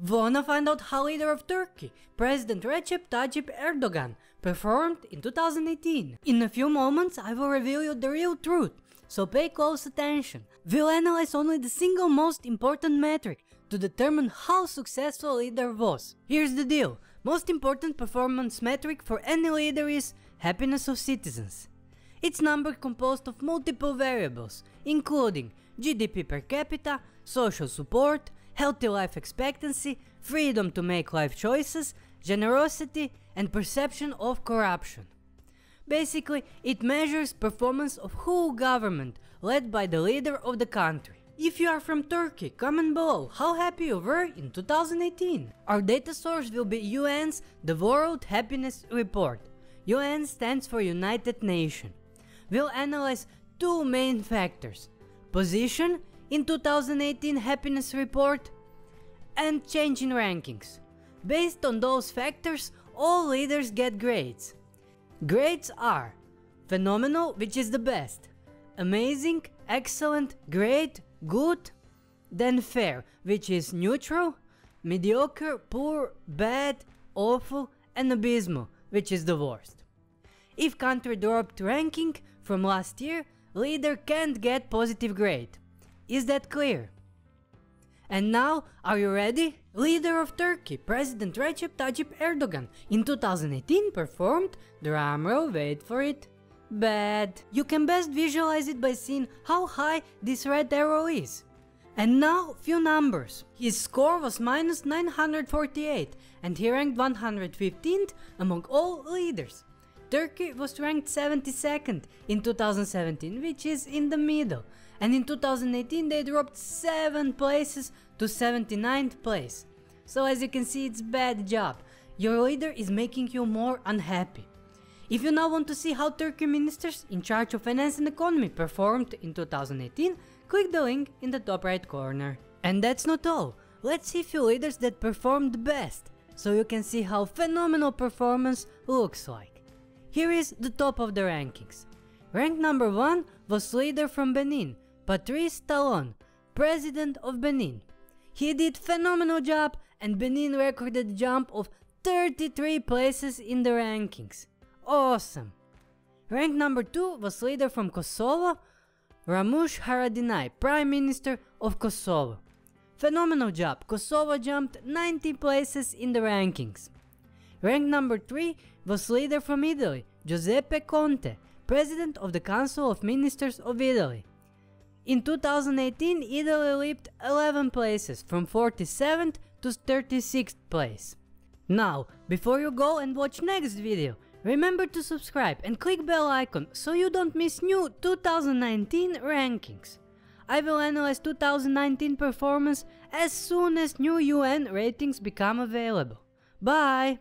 Wanna find out how leader of Turkey, President Recep Tayyip Erdogan, performed in 2018? In a few moments I will reveal you the real truth, so pay close attention. We'll analyze only the single most important metric to determine how successful leader was. Here's the deal, most important performance metric for any leader is happiness of citizens. It's number composed of multiple variables, including GDP per capita, social support, healthy life expectancy, freedom to make life choices, generosity, and perception of corruption. Basically, it measures performance of whole government led by the leader of the country. If you are from Turkey, comment below how happy you were in 2018. Our data source will be UN's The World Happiness Report. UN stands for United Nations. We'll analyze two main factors, position in 2018 happiness report and change in rankings. Based on those factors, all leaders get grades. Grades are phenomenal, which is the best, amazing, excellent, great, good, then fair, which is neutral, mediocre, poor, bad, awful, and abysmal, which is the worst. If country dropped ranking from last year, leader can't get positive grade. Is that clear? And now, are you ready? Leader of Turkey, President Recep Tayyip Erdogan, in 2018 performed, drumroll, wait for it, bad. You can best visualize it by seeing how high this red arrow is. And now, few numbers. His score was minus 948 and he ranked 115th among all leaders. Turkey was ranked 72nd in 2017, which is in the middle, and in 2018 they dropped 7 places to 79th place. So as you can see it's bad job, your leader is making you more unhappy. If you now want to see how Turkey ministers in charge of finance and economy performed in 2018, click the link in the top right corner. And that's not all, let's see few leaders that performed best, so you can see how phenomenal performance looks like. Here is the top of the rankings. Rank number 1 was leader from Benin, Patrice Talon, president of Benin. He did phenomenal job and Benin recorded jump of 33 places in the rankings. Awesome! Rank number 2 was leader from Kosovo, Ramush Haradinaj, Prime Minister of Kosovo. Phenomenal job, Kosovo jumped 90 places in the rankings. Rank number 3 was leader from Italy, Giuseppe Conte, President of the Council of Ministers of Italy. In 2018, Italy leaped 11 places from 47th to 36th place. Now, before you go and watch next video, remember to subscribe and click bell icon so you don't miss new 2019 rankings. I will analyze 2019 performance as soon as new UN ratings become available. Bye!